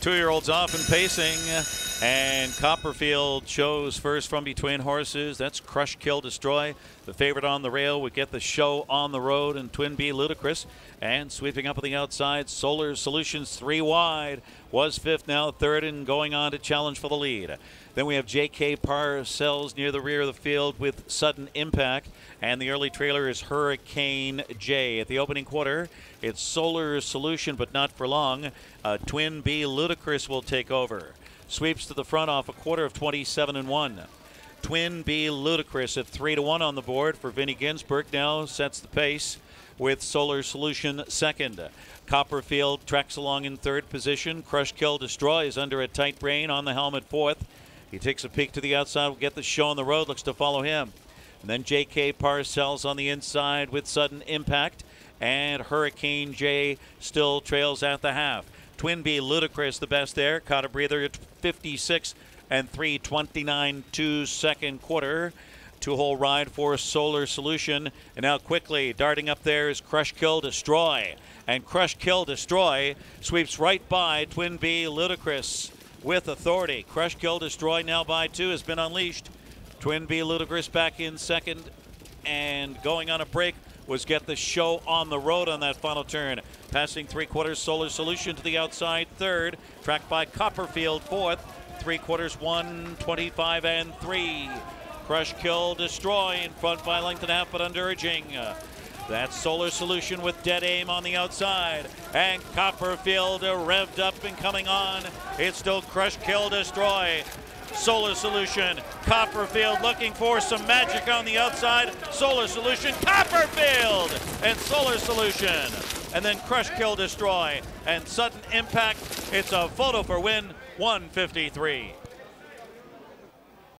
Two-year-olds off and pacing, and Copperfield shows first from between horses. That's Crush, Kill, Destroy. The favorite on the rail would get the show on the road, and Twin B Ludicrous. And sweeping up on the outside, Solar Solutions three wide. Was fifth, now third, and going on to challenge for the lead. Then we have J.K. Parcells near the rear of the field with sudden impact. And the early trailer is Hurricane J. At the opening quarter, it's Solar Solution, but not for long. Uh, Twin B Ludicrous will take over. Sweeps to the front off a quarter of 27 and 1. Twin B Ludicrous at 3 to 1 on the board for Vinnie Ginsburg now sets the pace with Solar Solution second. Copperfield tracks along in third position. Crush Kill Destroy is under a tight rein on the helmet fourth. He takes a peek to the outside, will get the show on the road, looks to follow him. And then J.K. Parcells on the inside with sudden impact. And Hurricane J still trails at the half. Twin B Ludicrous the best there. Caught a breather at 56 and 329 two second quarter. Two hole ride for Solar Solution. And now quickly darting up there is Crush Kill Destroy. And Crush Kill Destroy sweeps right by Twin B Ludicrous with authority. Crush Kill Destroy now by two has been unleashed. Twin B Ludicrous back in second and going on a break was get the show on the road on that final turn. Passing three quarters, Solar Solution to the outside third, tracked by Copperfield fourth, three quarters, one, 25 and three. Crush, kill, destroy in front by length and a half, but under urging. That's Solar Solution with dead aim on the outside. And Copperfield revved up and coming on. It's still Crush, Kill, Destroy. Solar Solution. Copperfield looking for some magic on the outside. Solar Solution. Copperfield and Solar Solution. And then Crush, Kill, Destroy. And sudden impact. It's a photo for win 153.